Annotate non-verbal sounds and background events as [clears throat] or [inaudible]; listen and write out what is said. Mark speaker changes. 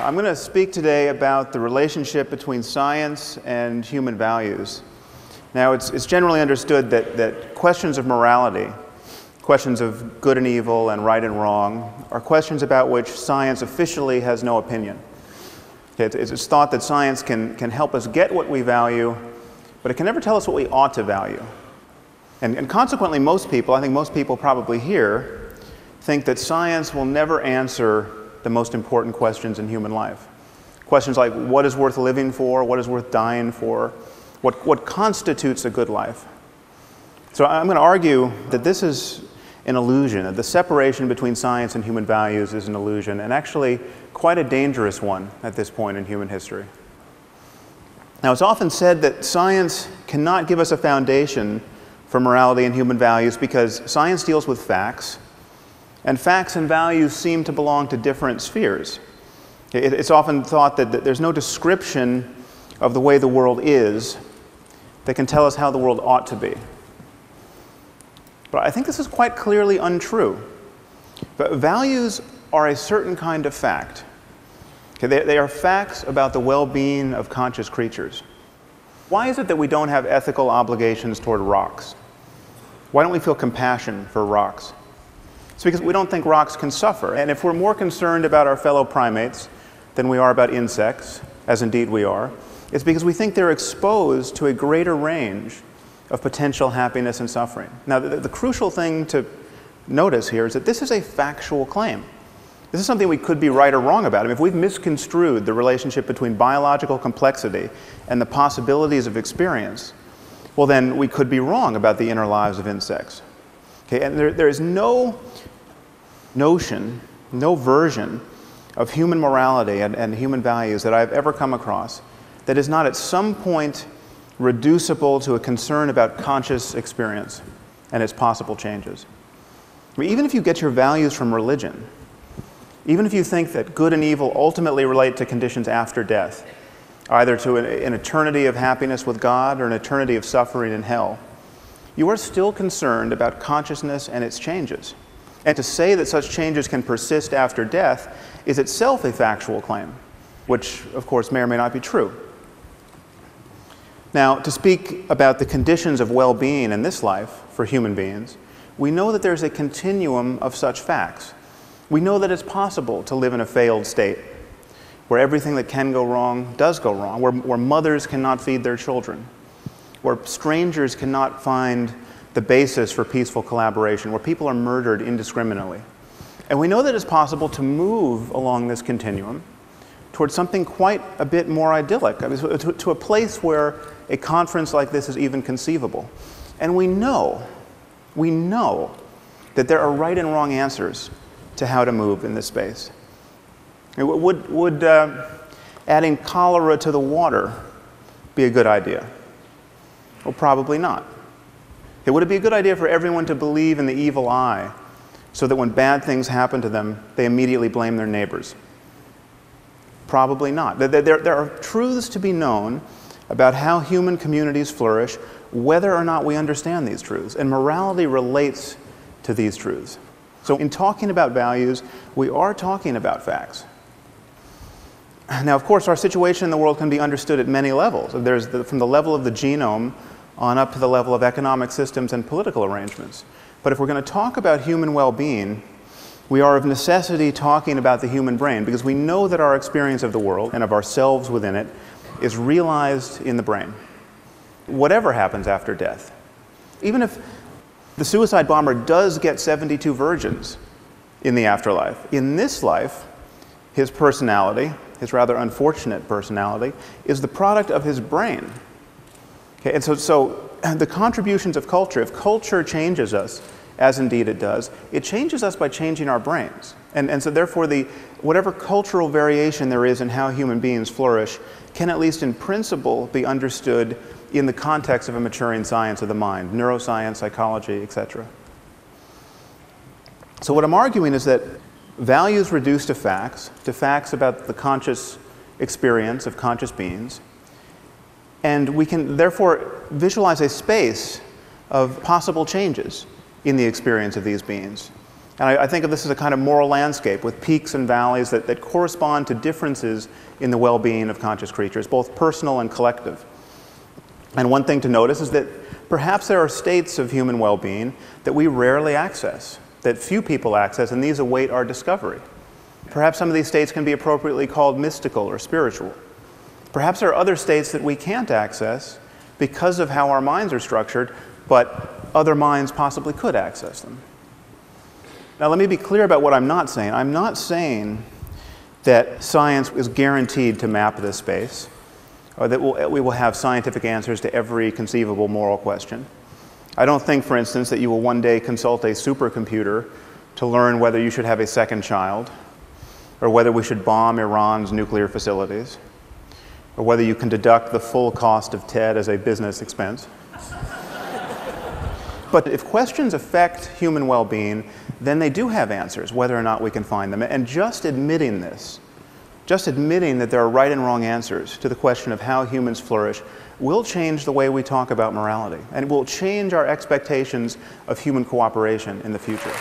Speaker 1: Uh, I'm going to speak today about the relationship between science and human values. Now, it's, it's generally understood that, that questions of morality, questions of good and evil and right and wrong, are questions about which science officially has no opinion. It's, it's thought that science can, can help us get what we value, but it can never tell us what we ought to value. And, and consequently, most people, I think most people probably here, think that science will never answer the most important questions in human life. Questions like what is worth living for, what is worth dying for, what, what constitutes a good life. So I'm going to argue that this is an illusion, that the separation between science and human values is an illusion, and actually quite a dangerous one at this point in human history. Now, it's often said that science cannot give us a foundation for morality and human values because science deals with facts and facts and values seem to belong to different spheres. It's often thought that there's no description of the way the world is that can tell us how the world ought to be. But I think this is quite clearly untrue. But values are a certain kind of fact. They are facts about the well being of conscious creatures. Why is it that we don't have ethical obligations toward rocks? Why don't we feel compassion for rocks? It's because we don't think rocks can suffer. And if we're more concerned about our fellow primates than we are about insects, as indeed we are, it's because we think they're exposed to a greater range of potential happiness and suffering. Now, the, the crucial thing to notice here is that this is a factual claim. This is something we could be right or wrong about. I mean, if we've misconstrued the relationship between biological complexity and the possibilities of experience, well, then we could be wrong about the inner lives of insects. Okay, and there, there is no notion, no version of human morality and, and human values that I've ever come across that is not at some point reducible to a concern about conscious experience and its possible changes. I mean, even if you get your values from religion, even if you think that good and evil ultimately relate to conditions after death, either to an, an eternity of happiness with God or an eternity of suffering in hell, you are still concerned about consciousness and its changes. And to say that such changes can persist after death is itself a factual claim, which, of course, may or may not be true. Now, to speak about the conditions of well being in this life for human beings, we know that there's a continuum of such facts. We know that it's possible to live in a failed state, where everything that can go wrong does go wrong, where, where mothers cannot feed their children, where strangers cannot find the basis for peaceful collaboration, where people are murdered indiscriminately. And we know that it's possible to move along this continuum towards something quite a bit more idyllic, I mean, to, to a place where a conference like this is even conceivable. And we know, we know that there are right and wrong answers to how to move in this space. Would, would uh, adding cholera to the water be a good idea? Well, probably not. It would it be a good idea for everyone to believe in the evil eye so that when bad things happen to them, they immediately blame their neighbors? Probably not. There, there, there are truths to be known about how human communities flourish, whether or not we understand these truths. And morality relates to these truths. So, in talking about values, we are talking about facts. Now, of course, our situation in the world can be understood at many levels. There's the, from the level of the genome on up to the level of economic systems and political arrangements. But if we're going to talk about human well being, we are of necessity talking about the human brain because we know that our experience of the world and of ourselves within it is realized in the brain. Whatever happens after death, even if the suicide bomber does get 72 virgins in the afterlife, in this life, his personality, his rather unfortunate personality, is the product of his brain. Okay, and so, so [clears throat] the contributions of culture, if culture changes us, as indeed it does, it changes us by changing our brains. And, and so therefore, the, whatever cultural variation there is in how human beings flourish can at least in principle be understood in the context of a maturing science of the mind, neuroscience, psychology, etc. So what I'm arguing is that values reduced to facts, to facts about the conscious experience of conscious beings, and we can therefore visualize a space of possible changes in the experience of these beings. And I, I, think of this as a kind of moral landscape with peaks and valleys that, that correspond to differences in the well being of conscious creatures, both personal and collective. And one thing to notice is that perhaps there are states of human well being that we rarely access, that few people access, and these await our discovery. Perhaps some of these states can be appropriately called mystical or spiritual. Perhaps there are other states that we can't access because of how our minds are structured, but other minds possibly could access them. Now, let me be clear about what I'm not saying. I'm not saying that science is guaranteed to map this space, or that we'll, we will have scientific answers to every conceivable moral question. I don't think, for instance, that you will one day consult a supercomputer to learn whether you should have a second child, or whether we should bomb Iran's nuclear facilities, or whether you can deduct the full cost of TED as a business expense. but if questions affect human well being, then they do have answers, whether or not we can find them. And just admitting this, just admitting that there are right and wrong answers to the question of how humans flourish, will change the way we talk about morality. And will change our expectations of human cooperation in the future.